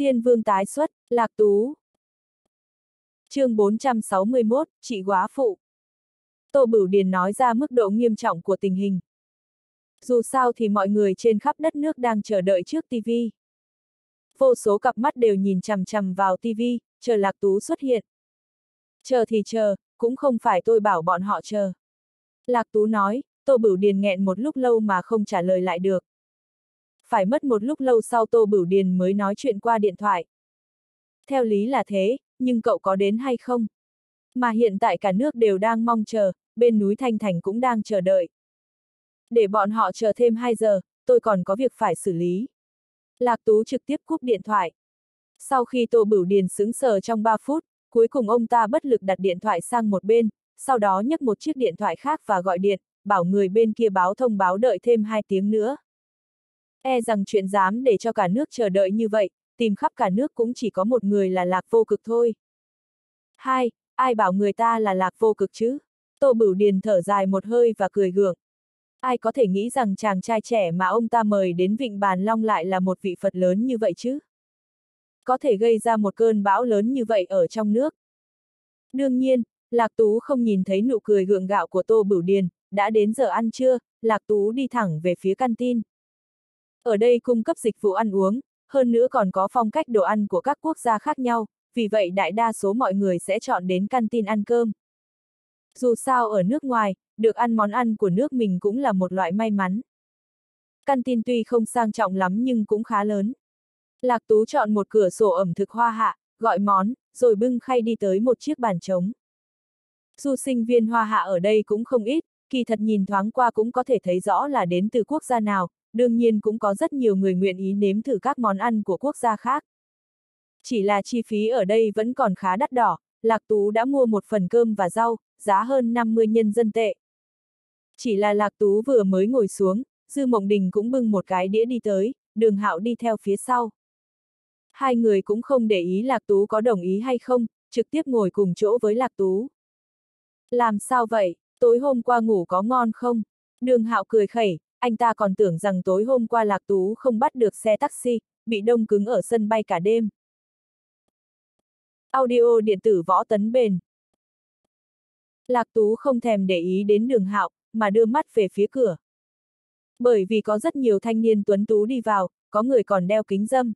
Tiên vương tái xuất, lạc tú. chương 461, chị quá phụ. Tô Bửu Điền nói ra mức độ nghiêm trọng của tình hình. Dù sao thì mọi người trên khắp đất nước đang chờ đợi trước TV. Vô số cặp mắt đều nhìn chằm chằm vào TV, chờ Lạc Tú xuất hiện. Chờ thì chờ, cũng không phải tôi bảo bọn họ chờ. Lạc Tú nói, Tô Bửu Điền nghẹn một lúc lâu mà không trả lời lại được. Phải mất một lúc lâu sau Tô Bửu Điền mới nói chuyện qua điện thoại. Theo lý là thế, nhưng cậu có đến hay không? Mà hiện tại cả nước đều đang mong chờ, bên núi Thanh Thành cũng đang chờ đợi. Để bọn họ chờ thêm 2 giờ, tôi còn có việc phải xử lý. Lạc Tú trực tiếp cúp điện thoại. Sau khi Tô Bửu Điền sững sờ trong 3 phút, cuối cùng ông ta bất lực đặt điện thoại sang một bên, sau đó nhấc một chiếc điện thoại khác và gọi điện, bảo người bên kia báo thông báo đợi thêm 2 tiếng nữa. E rằng chuyện dám để cho cả nước chờ đợi như vậy, tìm khắp cả nước cũng chỉ có một người là lạc vô cực thôi. Hai, ai bảo người ta là lạc vô cực chứ? Tô Bửu Điền thở dài một hơi và cười gượng. Ai có thể nghĩ rằng chàng trai trẻ mà ông ta mời đến Vịnh Bàn Long lại là một vị Phật lớn như vậy chứ? Có thể gây ra một cơn bão lớn như vậy ở trong nước. Đương nhiên, Lạc Tú không nhìn thấy nụ cười gượng gạo của Tô Bửu Điền, đã đến giờ ăn trưa, Lạc Tú đi thẳng về phía căn tin. Ở đây cung cấp dịch vụ ăn uống, hơn nữa còn có phong cách đồ ăn của các quốc gia khác nhau, vì vậy đại đa số mọi người sẽ chọn đến canteen ăn cơm. Dù sao ở nước ngoài, được ăn món ăn của nước mình cũng là một loại may mắn. Canteen tuy không sang trọng lắm nhưng cũng khá lớn. Lạc Tú chọn một cửa sổ ẩm thực hoa hạ, gọi món, rồi bưng khay đi tới một chiếc bàn trống. Du sinh viên hoa hạ ở đây cũng không ít, kỳ thật nhìn thoáng qua cũng có thể thấy rõ là đến từ quốc gia nào, đương nhiên cũng có rất nhiều người nguyện ý nếm thử các món ăn của quốc gia khác. Chỉ là chi phí ở đây vẫn còn khá đắt đỏ, Lạc Tú đã mua một phần cơm và rau, giá hơn 50 nhân dân tệ. Chỉ là Lạc Tú vừa mới ngồi xuống, Dư Mộng Đình cũng bưng một cái đĩa đi tới, đường hạo đi theo phía sau. Hai người cũng không để ý Lạc Tú có đồng ý hay không, trực tiếp ngồi cùng chỗ với Lạc Tú. Làm sao vậy, tối hôm qua ngủ có ngon không? Đường hạo cười khẩy, anh ta còn tưởng rằng tối hôm qua Lạc Tú không bắt được xe taxi, bị đông cứng ở sân bay cả đêm. Audio điện tử võ tấn bền. Lạc Tú không thèm để ý đến đường hạo, mà đưa mắt về phía cửa. Bởi vì có rất nhiều thanh niên tuấn tú đi vào, có người còn đeo kính dâm.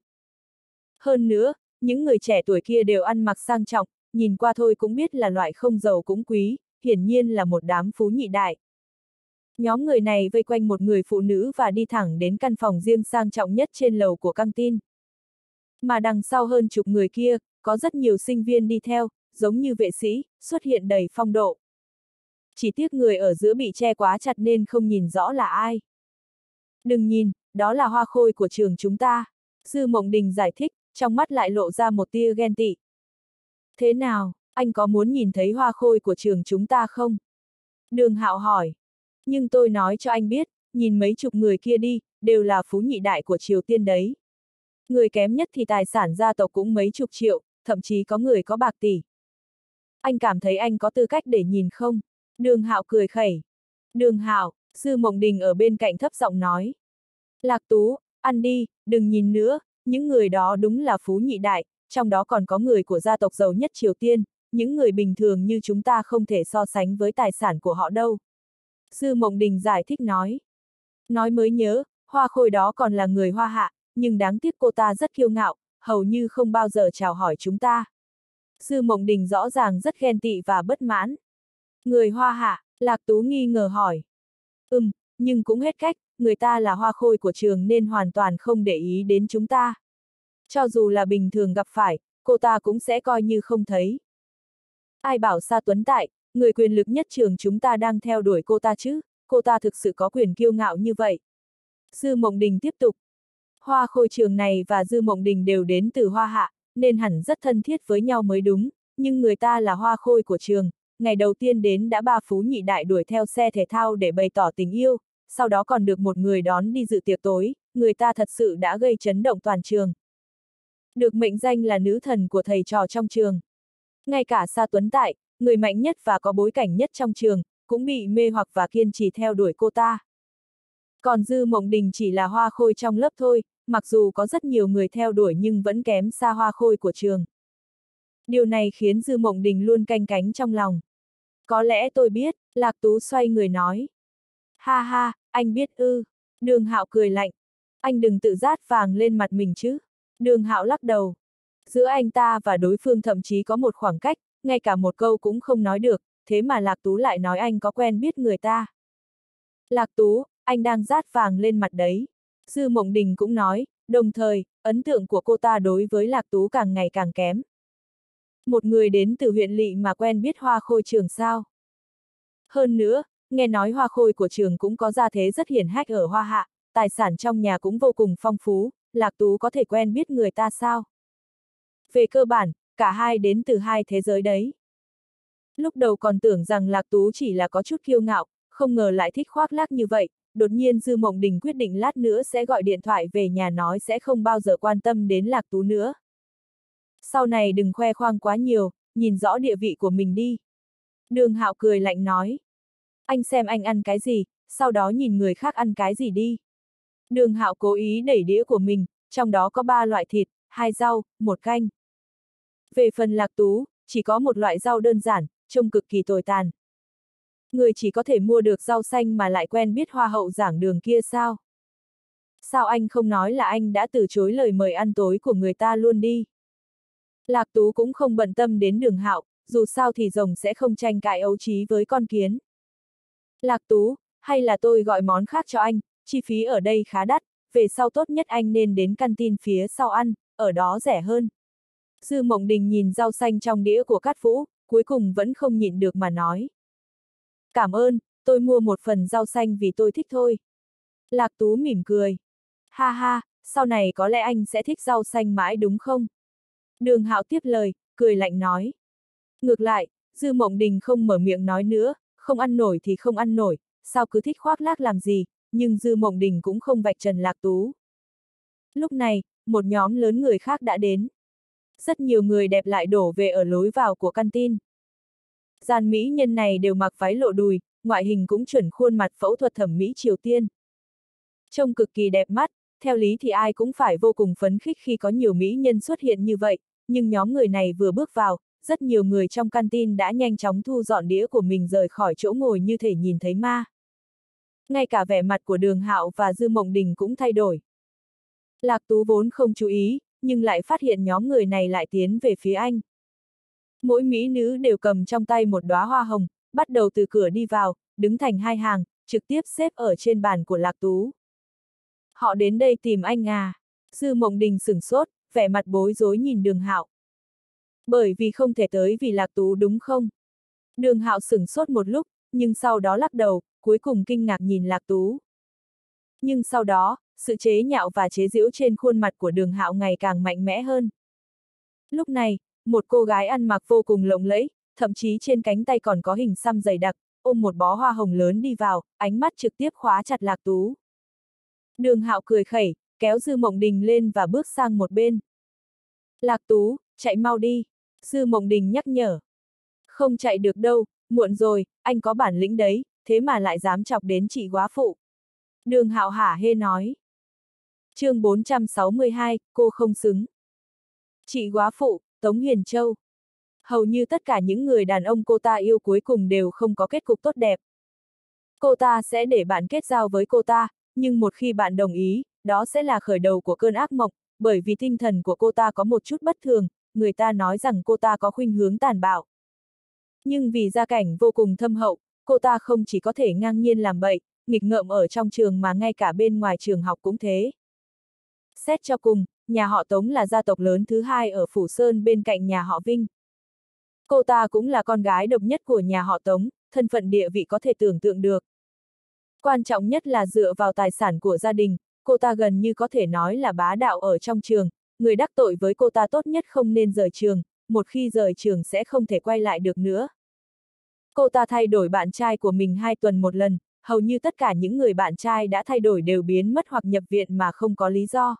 Hơn nữa, những người trẻ tuổi kia đều ăn mặc sang trọng, nhìn qua thôi cũng biết là loại không giàu cũng quý, hiển nhiên là một đám phú nhị đại. Nhóm người này vây quanh một người phụ nữ và đi thẳng đến căn phòng riêng sang trọng nhất trên lầu của căng tin. Mà đằng sau hơn chục người kia, có rất nhiều sinh viên đi theo, giống như vệ sĩ, xuất hiện đầy phong độ. Chỉ tiếc người ở giữa bị che quá chặt nên không nhìn rõ là ai. Đừng nhìn, đó là hoa khôi của trường chúng ta. Sư Mộng Đình giải thích, trong mắt lại lộ ra một tia ghen tị. Thế nào, anh có muốn nhìn thấy hoa khôi của trường chúng ta không? Đường Hạo hỏi. Nhưng tôi nói cho anh biết, nhìn mấy chục người kia đi, đều là phú nhị đại của Triều Tiên đấy. Người kém nhất thì tài sản gia tộc cũng mấy chục triệu, thậm chí có người có bạc tỷ. Anh cảm thấy anh có tư cách để nhìn không? Đường Hạo cười khẩy. Đường Hạo, Sư Mộng Đình ở bên cạnh thấp giọng nói. Lạc Tú, ăn đi, đừng nhìn nữa, những người đó đúng là phú nhị đại, trong đó còn có người của gia tộc giàu nhất Triều Tiên, những người bình thường như chúng ta không thể so sánh với tài sản của họ đâu. Sư Mộng Đình giải thích nói. Nói mới nhớ, hoa khôi đó còn là người hoa hạ, nhưng đáng tiếc cô ta rất kiêu ngạo, hầu như không bao giờ chào hỏi chúng ta. Sư Mộng Đình rõ ràng rất ghen tị và bất mãn. Người hoa hạ, Lạc Tú nghi ngờ hỏi. Ừm, nhưng cũng hết cách, người ta là hoa khôi của trường nên hoàn toàn không để ý đến chúng ta. Cho dù là bình thường gặp phải, cô ta cũng sẽ coi như không thấy. Ai bảo Sa Tuấn tại, người quyền lực nhất trường chúng ta đang theo đuổi cô ta chứ, cô ta thực sự có quyền kiêu ngạo như vậy. Sư Mộng Đình tiếp tục. Hoa khôi trường này và Dư Mộng Đình đều đến từ Hoa Hạ, nên hẳn rất thân thiết với nhau mới đúng, nhưng người ta là hoa khôi của trường, ngày đầu tiên đến đã ba phú nhị đại đuổi theo xe thể thao để bày tỏ tình yêu, sau đó còn được một người đón đi dự tiệc tối, người ta thật sự đã gây chấn động toàn trường. Được mệnh danh là nữ thần của thầy trò trong trường. Ngay cả Sa Tuấn Tại, người mạnh nhất và có bối cảnh nhất trong trường, cũng bị mê hoặc và kiên trì theo đuổi cô ta. Còn Dư Mộng Đình chỉ là hoa khôi trong lớp thôi, mặc dù có rất nhiều người theo đuổi nhưng vẫn kém xa hoa khôi của trường. Điều này khiến Dư Mộng Đình luôn canh cánh trong lòng. Có lẽ tôi biết, Lạc Tú xoay người nói. Ha ha, anh biết ư. Đường Hạo cười lạnh. Anh đừng tự rát vàng lên mặt mình chứ. Đường Hạo lắc đầu. Giữa anh ta và đối phương thậm chí có một khoảng cách, ngay cả một câu cũng không nói được, thế mà Lạc Tú lại nói anh có quen biết người ta. Lạc Tú, anh đang rát vàng lên mặt đấy. Dư Mộng Đình cũng nói, đồng thời, ấn tượng của cô ta đối với Lạc Tú càng ngày càng kém. Một người đến từ huyện lỵ mà quen biết hoa khôi trường sao. Hơn nữa, nghe nói hoa khôi của trường cũng có gia thế rất hiển hách ở hoa hạ, tài sản trong nhà cũng vô cùng phong phú, Lạc Tú có thể quen biết người ta sao? Về cơ bản, cả hai đến từ hai thế giới đấy. Lúc đầu còn tưởng rằng Lạc Tú chỉ là có chút kiêu ngạo, không ngờ lại thích khoác lác như vậy, đột nhiên Dư Mộng Đình quyết định lát nữa sẽ gọi điện thoại về nhà nói sẽ không bao giờ quan tâm đến Lạc Tú nữa. Sau này đừng khoe khoang quá nhiều, nhìn rõ địa vị của mình đi. Đường Hạo cười lạnh nói. Anh xem anh ăn cái gì, sau đó nhìn người khác ăn cái gì đi. Đường Hạo cố ý đẩy đĩa của mình, trong đó có ba loại thịt, hai rau, một canh. Về phần lạc tú, chỉ có một loại rau đơn giản, trông cực kỳ tồi tàn. Người chỉ có thể mua được rau xanh mà lại quen biết hoa hậu giảng đường kia sao? Sao anh không nói là anh đã từ chối lời mời ăn tối của người ta luôn đi? Lạc Tú cũng không bận tâm đến đường hạo, dù sao thì rồng sẽ không tranh cãi ấu trí với con kiến. Lạc Tú, hay là tôi gọi món khác cho anh, chi phí ở đây khá đắt, về sau tốt nhất anh nên đến căn tin phía sau ăn, ở đó rẻ hơn. Dư Mộng Đình nhìn rau xanh trong đĩa của Cát Vũ, cuối cùng vẫn không nhịn được mà nói. Cảm ơn, tôi mua một phần rau xanh vì tôi thích thôi. Lạc Tú mỉm cười. Ha ha, sau này có lẽ anh sẽ thích rau xanh mãi đúng không? Đường Hạo tiếp lời, cười lạnh nói. Ngược lại, Dư Mộng Đình không mở miệng nói nữa, không ăn nổi thì không ăn nổi, sao cứ thích khoác lác làm gì, nhưng Dư Mộng Đình cũng không vạch trần Lạc Tú. Lúc này, một nhóm lớn người khác đã đến. Rất nhiều người đẹp lại đổ về ở lối vào của căn tin. Gian mỹ nhân này đều mặc váy lộ đùi, ngoại hình cũng chuẩn khuôn mặt phẫu thuật thẩm mỹ Triều Tiên. Trông cực kỳ đẹp mắt, theo lý thì ai cũng phải vô cùng phấn khích khi có nhiều mỹ nhân xuất hiện như vậy, nhưng nhóm người này vừa bước vào, rất nhiều người trong căn tin đã nhanh chóng thu dọn đĩa của mình rời khỏi chỗ ngồi như thể nhìn thấy ma. Ngay cả vẻ mặt của đường hạo và Dư Mộng Đình cũng thay đổi. Lạc Tú vốn không chú ý, nhưng lại phát hiện nhóm người này lại tiến về phía anh. Mỗi mỹ nữ đều cầm trong tay một đóa hoa hồng, bắt đầu từ cửa đi vào, đứng thành hai hàng, trực tiếp xếp ở trên bàn của Lạc Tú. Họ đến đây tìm anh à? Dư Mộng Đình sửng sốt, vẻ mặt bối rối nhìn đường hạo. Bởi vì không thể tới vì Lạc Tú đúng không? Đường hạo sửng sốt một lúc, nhưng sau đó lắc đầu, cuối cùng kinh ngạc nhìn Lạc Tú. Nhưng sau đó, sự chế nhạo và chế giễu trên khuôn mặt của đường hạo ngày càng mạnh mẽ hơn. Lúc này, một cô gái ăn mặc vô cùng lộng lẫy, thậm chí trên cánh tay còn có hình xăm dày đặc, ôm một bó hoa hồng lớn đi vào, ánh mắt trực tiếp khóa chặt Lạc Tú. Đường hạo cười khẩy, kéo Dư Mộng Đình lên và bước sang một bên. Lạc Tú, chạy mau đi. Dư Mộng Đình nhắc nhở. Không chạy được đâu, muộn rồi, anh có bản lĩnh đấy, thế mà lại dám chọc đến chị quá phụ. Đường hạo hả hê nói chương 462, cô không xứng. Chị quá phụ, Tống Hiền Châu. Hầu như tất cả những người đàn ông cô ta yêu cuối cùng đều không có kết cục tốt đẹp. Cô ta sẽ để bạn kết giao với cô ta, nhưng một khi bạn đồng ý, đó sẽ là khởi đầu của cơn ác mộng, bởi vì tinh thần của cô ta có một chút bất thường, người ta nói rằng cô ta có khuynh hướng tàn bạo. Nhưng vì gia cảnh vô cùng thâm hậu, cô ta không chỉ có thể ngang nhiên làm bậy, nghịch ngợm ở trong trường mà ngay cả bên ngoài trường học cũng thế. Xét cho cùng, nhà họ Tống là gia tộc lớn thứ hai ở Phủ Sơn bên cạnh nhà họ Vinh. Cô ta cũng là con gái độc nhất của nhà họ Tống, thân phận địa vị có thể tưởng tượng được. Quan trọng nhất là dựa vào tài sản của gia đình, cô ta gần như có thể nói là bá đạo ở trong trường, người đắc tội với cô ta tốt nhất không nên rời trường, một khi rời trường sẽ không thể quay lại được nữa. Cô ta thay đổi bạn trai của mình hai tuần một lần, hầu như tất cả những người bạn trai đã thay đổi đều biến mất hoặc nhập viện mà không có lý do.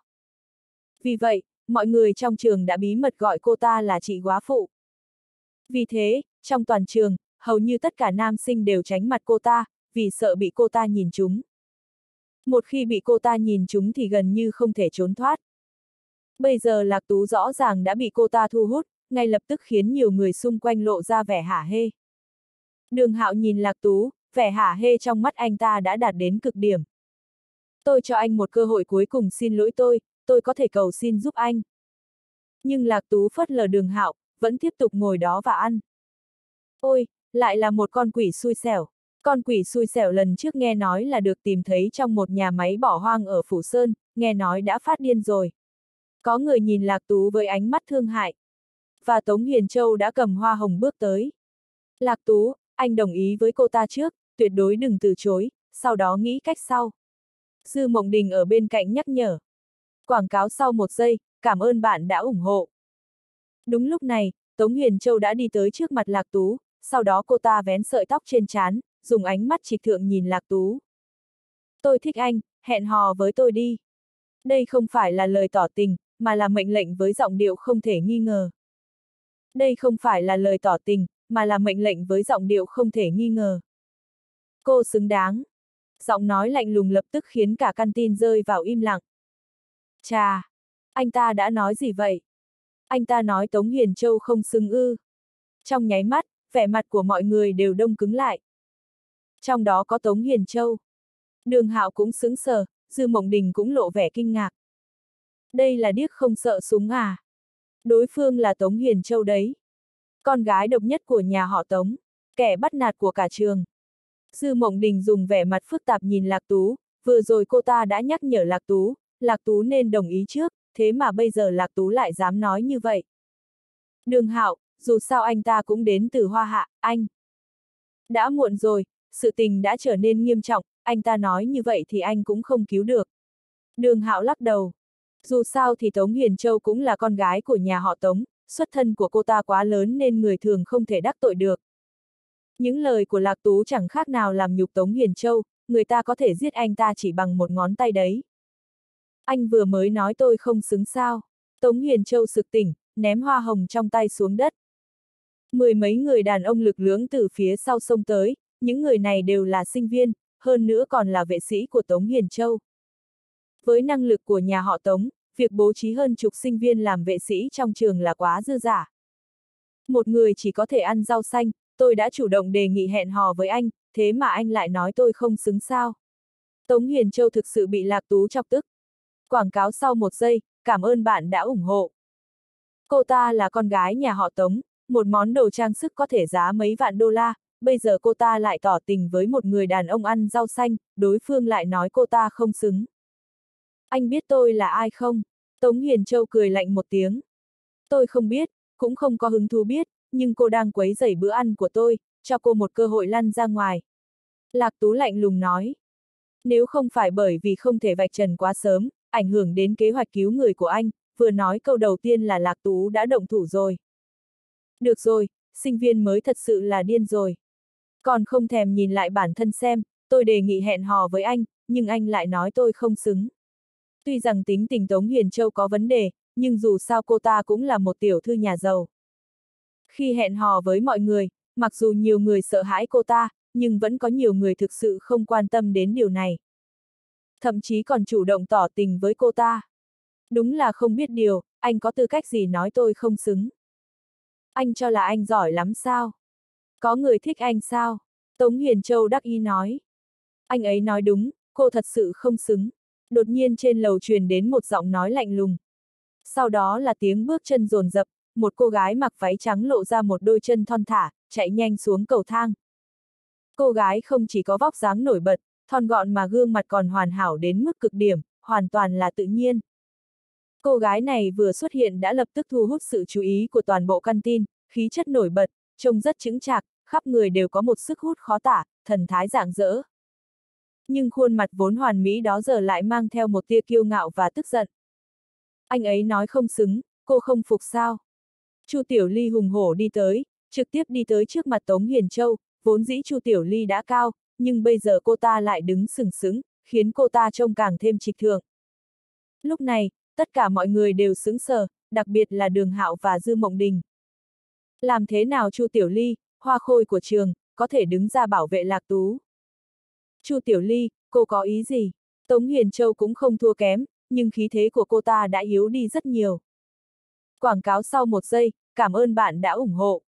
Vì vậy, mọi người trong trường đã bí mật gọi cô ta là chị quá phụ. Vì thế, trong toàn trường, hầu như tất cả nam sinh đều tránh mặt cô ta, vì sợ bị cô ta nhìn chúng. Một khi bị cô ta nhìn chúng thì gần như không thể trốn thoát. Bây giờ Lạc Tú rõ ràng đã bị cô ta thu hút, ngay lập tức khiến nhiều người xung quanh lộ ra vẻ hả hê. Đường Hạo nhìn Lạc Tú, vẻ hả hê trong mắt anh ta đã đạt đến cực điểm. Tôi cho anh một cơ hội cuối cùng xin lỗi tôi, tôi có thể cầu xin giúp anh. Nhưng Lạc Tú phất lờ đường Hạo, vẫn tiếp tục ngồi đó và ăn. Ôi, lại là một con quỷ xui xẻo. Con quỷ xui xẻo lần trước nghe nói là được tìm thấy trong một nhà máy bỏ hoang ở Phủ Sơn, nghe nói đã phát điên rồi. Có người nhìn Lạc Tú với ánh mắt thương hại. Và Tống Huyền Châu đã cầm hoa hồng bước tới. Lạc Tú, anh đồng ý với cô ta trước, tuyệt đối đừng từ chối, sau đó nghĩ cách sau. Dư Mộng Đình ở bên cạnh nhắc nhở. Quảng cáo sau một giây, cảm ơn bạn đã ủng hộ. Đúng lúc này, Tống Huyền Châu đã đi tới trước mặt Lạc Tú, sau đó cô ta vén sợi tóc trên trán, dùng ánh mắt trịch thượng nhìn Lạc Tú. Tôi thích anh, hẹn hò với tôi đi. Đây không phải là lời tỏ tình, mà là mệnh lệnh với giọng điệu không thể nghi ngờ. Đây không phải là lời tỏ tình, mà là mệnh lệnh với giọng điệu không thể nghi ngờ. Cô xứng đáng. Giọng nói lạnh lùng lập tức khiến cả căn tin rơi vào im lặng. Chà! Anh ta đã nói gì vậy? Anh ta nói Tống Hiền Châu không xứng ư. Trong nháy mắt, vẻ mặt của mọi người đều đông cứng lại. Trong đó có Tống Hiền Châu. Đường Hạo cũng sững sờ, Dư Mộng Đình cũng lộ vẻ kinh ngạc. Đây là điếc không sợ súng à? Đối phương là Tống Hiền Châu đấy. Con gái độc nhất của nhà họ Tống, kẻ bắt nạt của cả trường. Dư Mộng Đình dùng vẻ mặt phức tạp nhìn Lạc Tú, vừa rồi cô ta đã nhắc nhở Lạc Tú, Lạc Tú nên đồng ý trước, thế mà bây giờ Lạc Tú lại dám nói như vậy. Đường Hạo, dù sao anh ta cũng đến từ Hoa Hạ, anh. Đã muộn rồi, sự tình đã trở nên nghiêm trọng, anh ta nói như vậy thì anh cũng không cứu được. Đường Hạo lắc đầu. Dù sao thì Tống Hiền Châu cũng là con gái của nhà họ Tống, xuất thân của cô ta quá lớn nên người thường không thể đắc tội được. Những lời của Lạc Tú chẳng khác nào làm nhục Tống Hiền Châu, người ta có thể giết anh ta chỉ bằng một ngón tay đấy. Anh vừa mới nói tôi không xứng sao. Tống Hiền Châu sực tỉnh, ném hoa hồng trong tay xuống đất. Mười mấy người đàn ông lực lưỡng từ phía sau sông tới, những người này đều là sinh viên, hơn nữa còn là vệ sĩ của Tống Hiền Châu. Với năng lực của nhà họ Tống, việc bố trí hơn chục sinh viên làm vệ sĩ trong trường là quá dư giả. Một người chỉ có thể ăn rau xanh, tôi đã chủ động đề nghị hẹn hò với anh, thế mà anh lại nói tôi không xứng sao. Tống Hiền Châu thực sự bị Lạc Tú chọc tức. Quảng cáo sau một giây, cảm ơn bạn đã ủng hộ. Cô ta là con gái nhà họ Tống, một món đồ trang sức có thể giá mấy vạn đô la, bây giờ cô ta lại tỏ tình với một người đàn ông ăn rau xanh, đối phương lại nói cô ta không xứng. Anh biết tôi là ai không? Tống Hiền Châu cười lạnh một tiếng. Tôi không biết, cũng không có hứng thú biết, nhưng cô đang quấy rầy bữa ăn của tôi, cho cô một cơ hội lăn ra ngoài. Lạc Tú lạnh lùng nói. Nếu không phải bởi vì không thể vạch trần quá sớm, ảnh hưởng đến kế hoạch cứu người của anh, vừa nói câu đầu tiên là Lạc Tú đã động thủ rồi. Được rồi, sinh viên mới thật sự là điên rồi. Còn không thèm nhìn lại bản thân xem, tôi đề nghị hẹn hò với anh, nhưng anh lại nói tôi không xứng. Tuy rằng tính tình Tống Hiền Châu có vấn đề, nhưng dù sao cô ta cũng là một tiểu thư nhà giàu. Khi hẹn hò với mọi người, mặc dù nhiều người sợ hãi cô ta, nhưng vẫn có nhiều người thực sự không quan tâm đến điều này. Thậm chí còn chủ động tỏ tình với cô ta. Đúng là không biết điều, anh có tư cách gì nói tôi không xứng. Anh cho là anh giỏi lắm sao? Có người thích anh sao? Tống Hiền Châu đắc ý nói. Anh ấy nói đúng, cô thật sự không xứng. Đột nhiên trên lầu truyền đến một giọng nói lạnh lùng. Sau đó là tiếng bước chân rồn rập, một cô gái mặc váy trắng lộ ra một đôi chân thon thả, chạy nhanh xuống cầu thang. Cô gái không chỉ có vóc dáng nổi bật, thon gọn mà gương mặt còn hoàn hảo đến mức cực điểm, hoàn toàn là tự nhiên. Cô gái này vừa xuất hiện đã lập tức thu hút sự chú ý của toàn bộ căn tin, khí chất nổi bật, trông rất chứng chạc, khắp người đều có một sức hút khó tả, thần thái dạng dỡ. Nhưng khuôn mặt vốn hoàn mỹ đó giờ lại mang theo một tia kiêu ngạo và tức giận. Anh ấy nói không xứng, cô không phục sao. Chu Tiểu Ly hùng hổ đi tới, trực tiếp đi tới trước mặt Tống Hiền Châu, vốn dĩ Chu Tiểu Ly đã cao, nhưng bây giờ cô ta lại đứng sừng sững, khiến cô ta trông càng thêm trịch thượng. Lúc này, tất cả mọi người đều sững sờ, đặc biệt là Đường Hạo và Dư Mộng Đình. Làm thế nào Chu Tiểu Ly, hoa khôi của trường, có thể đứng ra bảo vệ Lạc Tú? Chu Tiểu Ly, cô có ý gì? Tống Huyền Châu cũng không thua kém, nhưng khí thế của cô ta đã yếu đi rất nhiều. Quảng cáo sau một giây, cảm ơn bạn đã ủng hộ.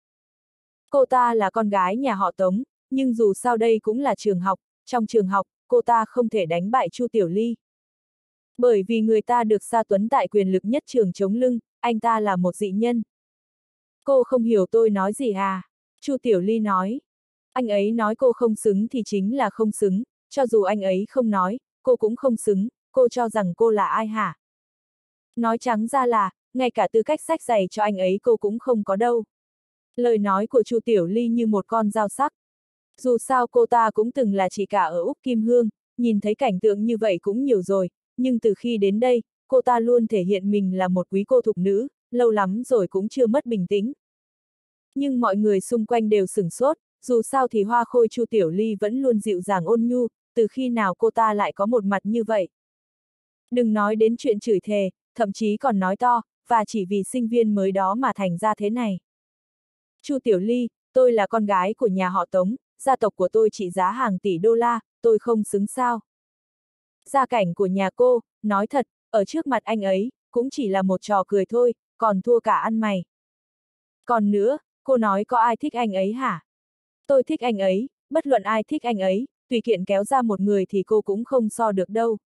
Cô ta là con gái nhà họ Tống, nhưng dù sao đây cũng là trường học, trong trường học, cô ta không thể đánh bại Chu Tiểu Ly. Bởi vì người ta được Sa Tuấn tại quyền lực nhất trường chống lưng, anh ta là một dị nhân. Cô không hiểu tôi nói gì à? Chu Tiểu Ly nói. Anh ấy nói cô không xứng thì chính là không xứng, cho dù anh ấy không nói, cô cũng không xứng, cô cho rằng cô là ai hả? Nói trắng ra là, ngay cả tư cách sách giày cho anh ấy cô cũng không có đâu. Lời nói của Chu Tiểu Ly như một con dao sắc. Dù sao cô ta cũng từng là chị cả ở Úc Kim Hương, nhìn thấy cảnh tượng như vậy cũng nhiều rồi, nhưng từ khi đến đây, cô ta luôn thể hiện mình là một quý cô thục nữ, lâu lắm rồi cũng chưa mất bình tĩnh. Nhưng mọi người xung quanh đều sửng sốt, dù sao thì hoa khôi Chu Tiểu Ly vẫn luôn dịu dàng ôn nhu, từ khi nào cô ta lại có một mặt như vậy. Đừng nói đến chuyện chửi thề, thậm chí còn nói to, và chỉ vì sinh viên mới đó mà thành ra thế này. Chu Tiểu Ly, tôi là con gái của nhà họ Tống, gia tộc của tôi trị giá hàng tỷ đô la, tôi không xứng sao. Gia cảnh của nhà cô, nói thật, ở trước mặt anh ấy, cũng chỉ là một trò cười thôi, còn thua cả ăn mày. Còn nữa, cô nói có ai thích anh ấy hả? Tôi thích anh ấy, bất luận ai thích anh ấy, tùy kiện kéo ra một người thì cô cũng không so được đâu.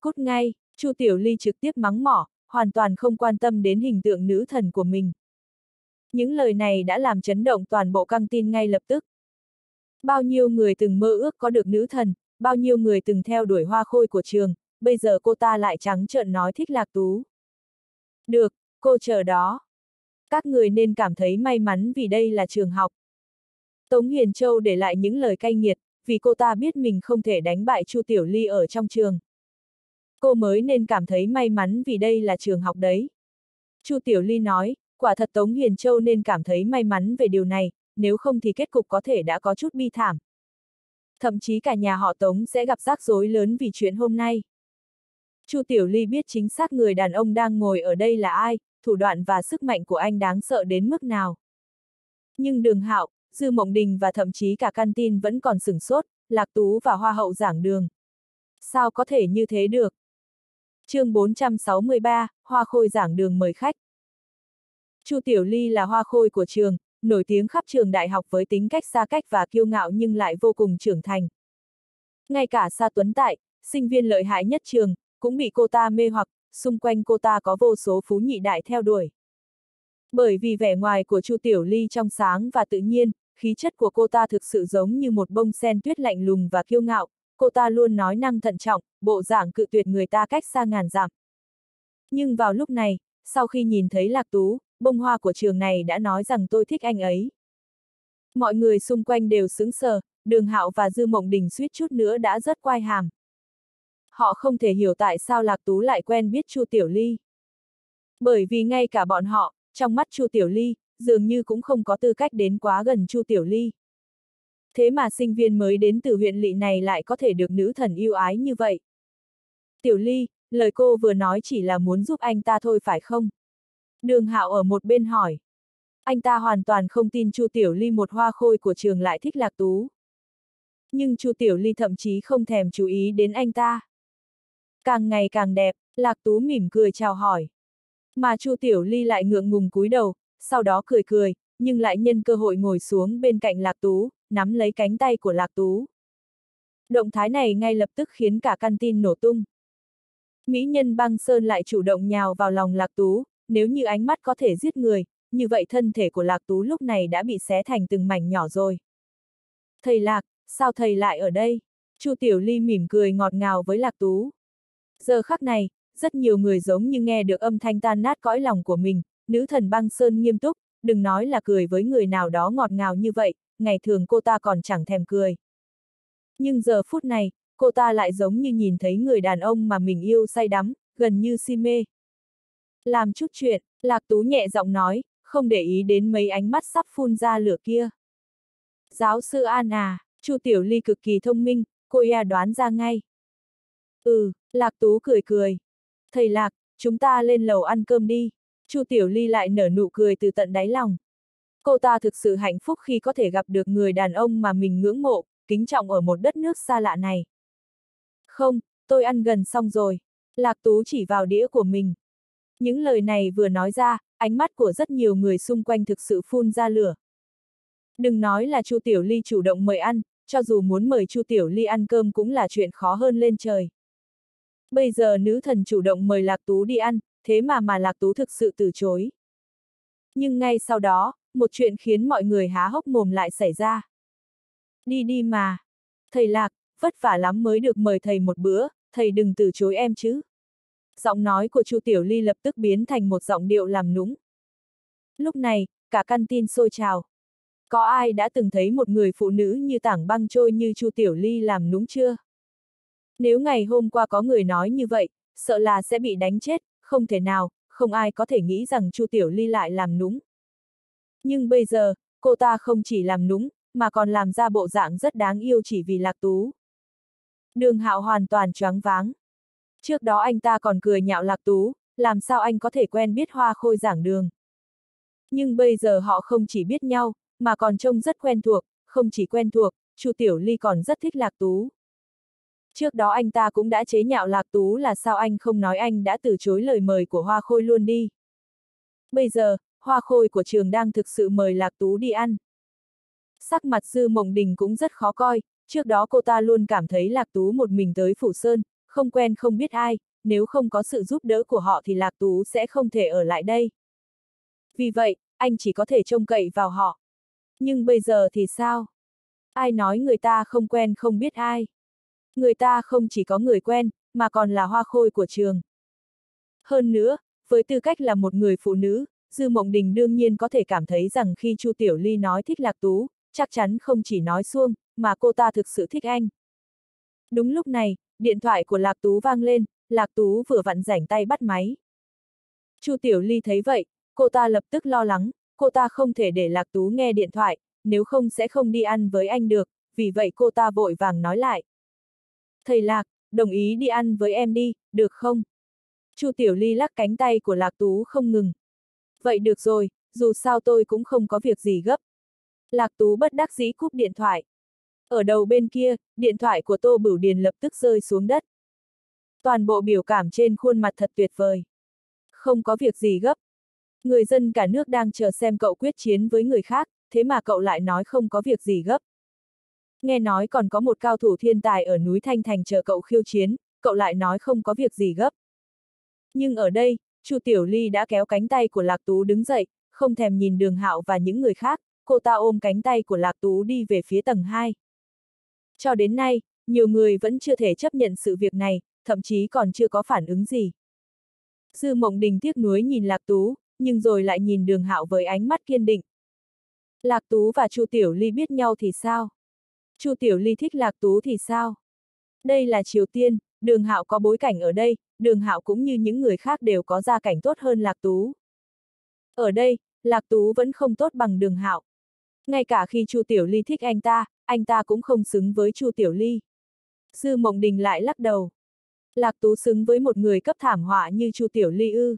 Cút ngay, Chu Tiểu Ly trực tiếp mắng mỏ, hoàn toàn không quan tâm đến hình tượng nữ thần của mình. Những lời này đã làm chấn động toàn bộ căng tin ngay lập tức. Bao nhiêu người từng mơ ước có được nữ thần, bao nhiêu người từng theo đuổi hoa khôi của trường, bây giờ cô ta lại trắng trợn nói thích lạc tú. Được, cô chờ đó. Các người nên cảm thấy may mắn vì đây là trường học. Tống Hiền Châu để lại những lời cay nghiệt, vì cô ta biết mình không thể đánh bại Chu Tiểu Ly ở trong trường. Cô mới nên cảm thấy may mắn vì đây là trường học đấy. Chu Tiểu Ly nói, quả thật Tống Hiền Châu nên cảm thấy may mắn về điều này, nếu không thì kết cục có thể đã có chút bi thảm. Thậm chí cả nhà họ Tống sẽ gặp rắc rối lớn vì chuyện hôm nay. Chu Tiểu Ly biết chính xác người đàn ông đang ngồi ở đây là ai, thủ đoạn và sức mạnh của anh đáng sợ đến mức nào. Nhưng đường hạo, Dư Mộng Đình và thậm chí cả căn tin vẫn còn sửng sốt, Lạc Tú và Hoa hậu giảng đường. Sao có thể như thế được? chương 463, Hoa Khôi giảng đường mời khách. Chu Tiểu Ly là hoa khôi của trường, nổi tiếng khắp trường đại học với tính cách xa cách và kiêu ngạo nhưng lại vô cùng trưởng thành. Ngay cả Sa Tuấn Tại, sinh viên lợi hại nhất trường, cũng bị cô ta mê hoặc, xung quanh cô ta có vô số phú nhị đại theo đuổi. Bởi vì vẻ ngoài của Chu Tiểu Ly trong sáng và tự nhiên, khí chất của cô ta thực sự giống như một bông sen tuyết lạnh lùng và kiêu ngạo, cô ta luôn nói năng thận trọng, bộ dạng cự tuyệt người ta cách xa ngàn dặm. Nhưng vào lúc này, sau khi nhìn thấy Lạc Tú, bông hoa của trường này đã nói rằng tôi thích anh ấy. Mọi người xung quanh đều sững sờ, đường hạo và dư mộng đình suýt chút nữa đã rất quai hàm. Họ không thể hiểu tại sao Lạc Tú lại quen biết Chu Tiểu Ly. Bởi vì ngay cả bọn họ, trong mắt Chu Tiểu Ly, dường như cũng không có tư cách đến quá gần Chu Tiểu Ly. Thế mà sinh viên mới đến từ huyện lỵ này lại có thể được nữ thần yêu ái như vậy. Tiểu Ly, lời cô vừa nói chỉ là muốn giúp anh ta thôi phải không? Đường Hạo ở một bên hỏi. Anh ta hoàn toàn không tin Chu Tiểu Ly một hoa khôi của trường lại thích Lạc Tú. Nhưng Chu Tiểu Ly thậm chí không thèm chú ý đến anh ta. Càng ngày càng đẹp, Lạc Tú mỉm cười chào hỏi. Mà Chu Tiểu Ly lại ngượng ngùng cúi đầu, sau đó cười cười, nhưng lại nhân cơ hội ngồi xuống bên cạnh Lạc Tú, nắm lấy cánh tay của Lạc Tú. Động thái này ngay lập tức khiến cả căn tin nổ tung. Mỹ nhân băng sơn lại chủ động nhào vào lòng Lạc Tú, nếu như ánh mắt có thể giết người, như vậy thân thể của Lạc Tú lúc này đã bị xé thành từng mảnh nhỏ rồi. Thầy Lạc, sao thầy lại ở đây? Chu Tiểu Ly mỉm cười ngọt ngào với Lạc Tú. Giờ khắc này, rất nhiều người giống như nghe được âm thanh tan nát cõi lòng của mình, nữ thần băng sơn nghiêm túc, đừng nói là cười với người nào đó ngọt ngào như vậy, ngày thường cô ta còn chẳng thèm cười. Nhưng giờ phút này, cô ta lại giống như nhìn thấy người đàn ông mà mình yêu say đắm, gần như si mê. Làm chút chuyện, Lạc Tú nhẹ giọng nói, không để ý đến mấy ánh mắt sắp phun ra lửa kia. Giáo sư An à, Chu Tiểu Ly cực kỳ thông minh, cô ya đoán ra ngay. Ừ, Lạc Tú cười cười. Thầy Lạc, chúng ta lên lầu ăn cơm đi. Chu Tiểu Ly lại nở nụ cười từ tận đáy lòng. Cô ta thực sự hạnh phúc khi có thể gặp được người đàn ông mà mình ngưỡng mộ, kính trọng ở một đất nước xa lạ này. Không, tôi ăn gần xong rồi. Lạc Tú chỉ vào đĩa của mình. Những lời này vừa nói ra, ánh mắt của rất nhiều người xung quanh thực sự phun ra lửa. Đừng nói là Chu Tiểu Ly chủ động mời ăn, cho dù muốn mời Chu Tiểu Ly ăn cơm cũng là chuyện khó hơn lên trời. Bây giờ nữ thần chủ động mời Lạc Tú đi ăn, thế mà mà Lạc Tú thực sự từ chối. Nhưng ngay sau đó, một chuyện khiến mọi người há hốc mồm lại xảy ra. Đi đi mà. Thầy Lạc, vất vả lắm mới được mời thầy một bữa, thầy đừng từ chối em chứ. Giọng nói của Chu Tiểu Ly lập tức biến thành một giọng điệu làm nũng. Lúc này, cả căn tin sôi trào. Có ai đã từng thấy một người phụ nữ như tảng băng trôi như Chu Tiểu Ly làm nũng chưa? Nếu ngày hôm qua có người nói như vậy, sợ là sẽ bị đánh chết, không thể nào, không ai có thể nghĩ rằng Chu Tiểu Ly lại làm nũng. Nhưng bây giờ, cô ta không chỉ làm nũng mà còn làm ra bộ dạng rất đáng yêu chỉ vì lạc tú. Đường hạo hoàn toàn choáng váng. Trước đó anh ta còn cười nhạo lạc tú, làm sao anh có thể quen biết hoa khôi giảng đường. Nhưng bây giờ họ không chỉ biết nhau, mà còn trông rất quen thuộc, không chỉ quen thuộc, Chu Tiểu Ly còn rất thích Lạc Tú. Trước đó anh ta cũng đã chế nhạo Lạc Tú là sao anh không nói anh đã từ chối lời mời của Hoa Khôi luôn đi. Bây giờ, Hoa Khôi của trường đang thực sự mời Lạc Tú đi ăn. Sắc mặt Sư Mộng Đình cũng rất khó coi, trước đó cô ta luôn cảm thấy Lạc Tú một mình tới Phủ Sơn, không quen không biết ai, nếu không có sự giúp đỡ của họ thì Lạc Tú sẽ không thể ở lại đây. Vì vậy, anh chỉ có thể trông cậy vào họ. Nhưng bây giờ thì sao? Ai nói người ta không quen không biết ai? Người ta không chỉ có người quen, mà còn là hoa khôi của trường. Hơn nữa, với tư cách là một người phụ nữ, Dư Mộng Đình đương nhiên có thể cảm thấy rằng khi Chu Tiểu Ly nói thích Lạc Tú, chắc chắn không chỉ nói xuông, mà cô ta thực sự thích anh. Đúng lúc này, điện thoại của Lạc Tú vang lên, Lạc Tú vừa vặn rảnh tay bắt máy. Chu Tiểu Ly thấy vậy, cô ta lập tức lo lắng, cô ta không thể để Lạc Tú nghe điện thoại, nếu không sẽ không đi ăn với anh được, vì vậy cô ta vội vàng nói lại. Thầy Lạc, đồng ý đi ăn với em đi, được không? Chu Tiểu Ly lắc cánh tay của Lạc Tú không ngừng. Vậy được rồi, dù sao tôi cũng không có việc gì gấp. Lạc Tú bất đắc dĩ cúp điện thoại. Ở đầu bên kia, điện thoại của Tô Bửu Điền lập tức rơi xuống đất. Toàn bộ biểu cảm trên khuôn mặt thật tuyệt vời. Không có việc gì gấp, Người dân cả nước đang chờ xem cậu quyết chiến với người khác, thế mà cậu lại nói không có việc gì gấp. Nghe nói còn có một cao thủ thiên tài ở núi Thanh Thành chờ cậu khiêu chiến, cậu lại nói không có việc gì gấp. Nhưng ở đây, Chu Tiểu Ly đã kéo cánh tay của Lạc Tú đứng dậy, không thèm nhìn đường hạo và những người khác, cô ta ôm cánh tay của Lạc Tú đi về phía tầng 2. Cho đến nay, nhiều người vẫn chưa thể chấp nhận sự việc này, thậm chí còn chưa có phản ứng gì. Dư Mộng Đình tiếc nuối nhìn Lạc Tú, nhưng rồi lại nhìn đường hạo với ánh mắt kiên định. Lạc Tú và Chu Tiểu Ly biết nhau thì sao? Chu Tiểu Ly thích Lạc Tú thì sao? Đây là Triều Tiên, đường hạo có bối cảnh ở đây, đường hạo cũng như những người khác đều có gia cảnh tốt hơn Lạc Tú. Ở đây, Lạc Tú vẫn không tốt bằng đường hạo. Ngay cả khi Chu Tiểu Ly thích anh ta, anh ta cũng không xứng với Chu Tiểu Ly. Sư Mộng Đình lại lắc đầu. Lạc Tú xứng với một người cấp thảm họa như Chu Tiểu Ly ư.